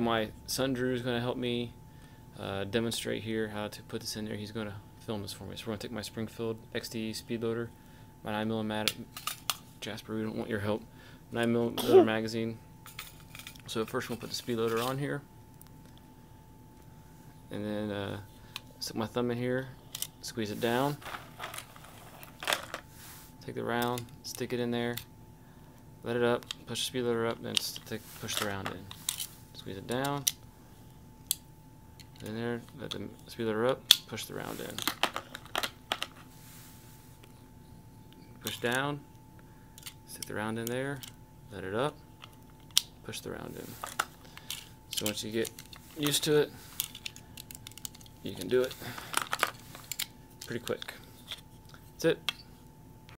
My son Drew is going to help me uh, demonstrate here how to put this in there. He's going to film this for me. So we're going to take my Springfield XD speed loader, my 9 millimeter. Jasper, we don't want your help. 9 millimeter magazine. So first we'll put the speed loader on here. And then uh, stick my thumb in here, squeeze it down. Take the round, stick it in there, let it up, push the speed loader up, then stick, push the round in. Squeeze it down, in there, let the speed up, push the round in. Push down, stick the round in there, let it up, push the round in. So once you get used to it, you can do it pretty quick. That's it.